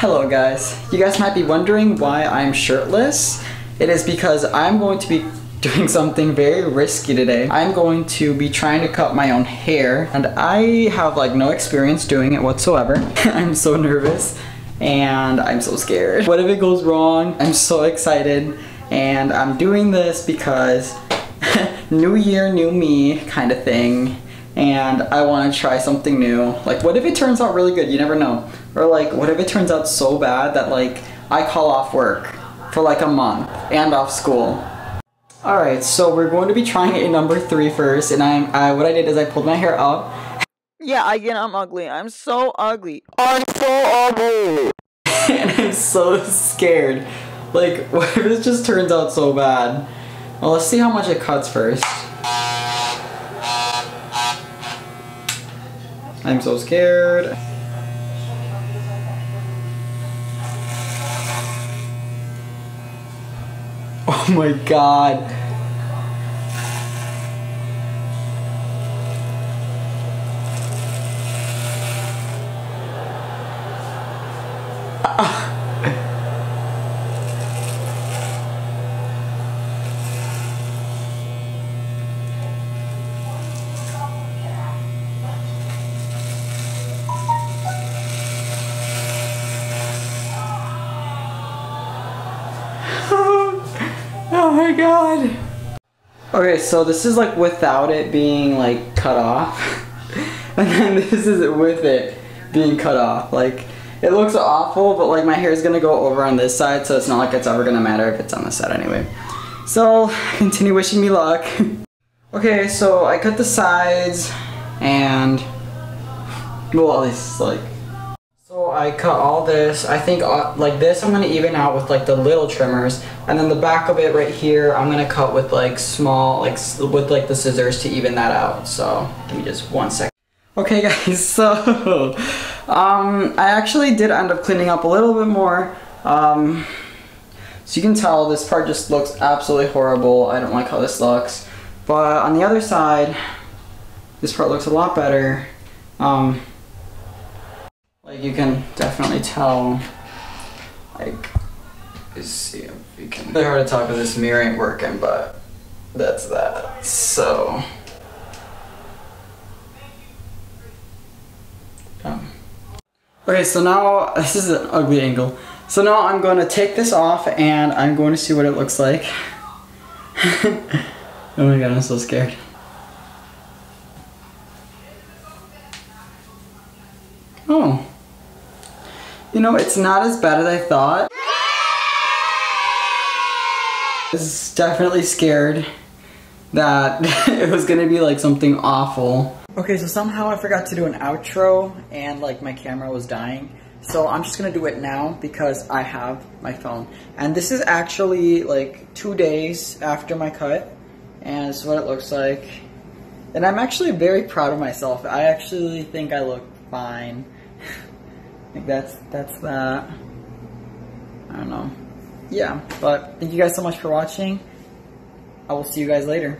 Hello guys. You guys might be wondering why I'm shirtless. It is because I'm going to be doing something very risky today. I'm going to be trying to cut my own hair and I have like no experience doing it whatsoever. I'm so nervous and I'm so scared. What if it goes wrong? I'm so excited and I'm doing this because new year, new me kind of thing and I want to try something new. Like what if it turns out really good? You never know. Or like what if it turns out so bad that like I call off work for like a month and off school. Alright, so we're going to be trying a number three first and I'm, I, what I did is I pulled my hair up. Yeah, again, I'm ugly. I'm so ugly. I'm so ugly. and I'm so scared. Like, what if this just turns out so bad? Well, let's see how much it cuts first. I'm so scared. Oh my god. Oh my god. Okay, so this is like without it being like cut off. and then this is with it being cut off. Like, it looks awful, but like my hair is gonna go over on this side, so it's not like it's ever gonna matter if it's on this side anyway. So, continue wishing me luck. okay, so I cut the sides, and, well, at least like, I cut all this. I think uh, like this I'm gonna even out with like the little trimmers and then the back of it right here I'm gonna cut with like small like with like the scissors to even that out. So give me just one second. Okay guys, so um, I actually did end up cleaning up a little bit more. Um, so you can tell this part just looks absolutely horrible. I don't like how this looks. But on the other side, this part looks a lot better. Um, like you can definitely tell, like, let's see if you can. Really hard to talk with this mirror ain't working, but that's that. So. Um. Okay, so now this is an ugly angle. So now I'm going to take this off and I'm going to see what it looks like. oh my god, I'm so scared. You know, it's not as bad as I thought. I was definitely scared that it was gonna be like something awful. Okay, so somehow I forgot to do an outro and like my camera was dying. So I'm just gonna do it now because I have my phone. And this is actually like two days after my cut. And this is what it looks like. And I'm actually very proud of myself. I actually think I look fine. That's that's that. I don't know. Yeah, but thank you guys so much for watching. I will see you guys later.